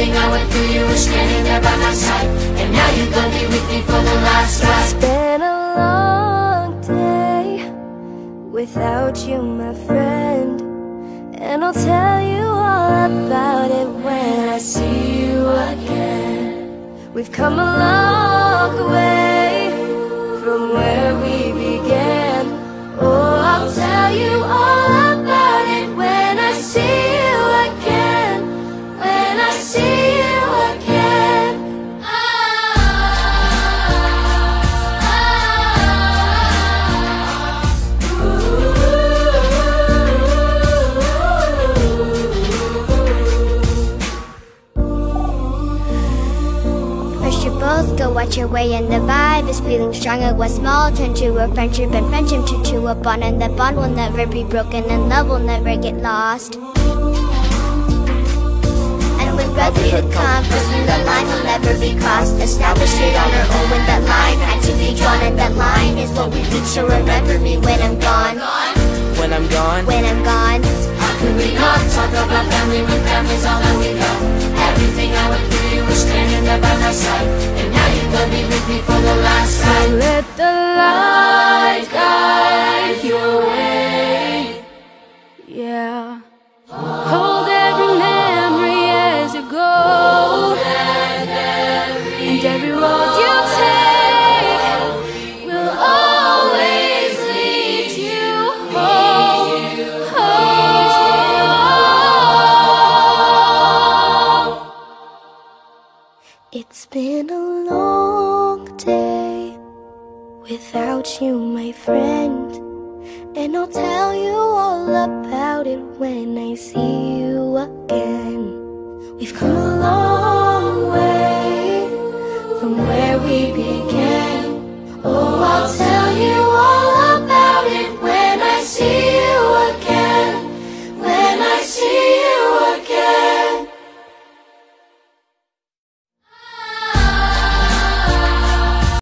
Everything I went through, you were standing there by my side. And now you're gonna be with me for the last ride. It's been a long day without you, my friend. And I'll tell you all about it when I see you again. We've come a long way from where watch your way and the vibe is feeling stronger What's small turn to a friendship and friendship turn to a bond And the bond will never be broken and love will never get lost. And when brotherhood comes, the line will never be crossed. Establish it on our own when that line had to be drawn And that line is what we reach, so remember me when I'm gone. When I'm gone, When I'm gone. How could we not talk about family when family's all that we got? Everything been a long day without you, my friend. And I'll tell you all about it when I see you again. We've come a long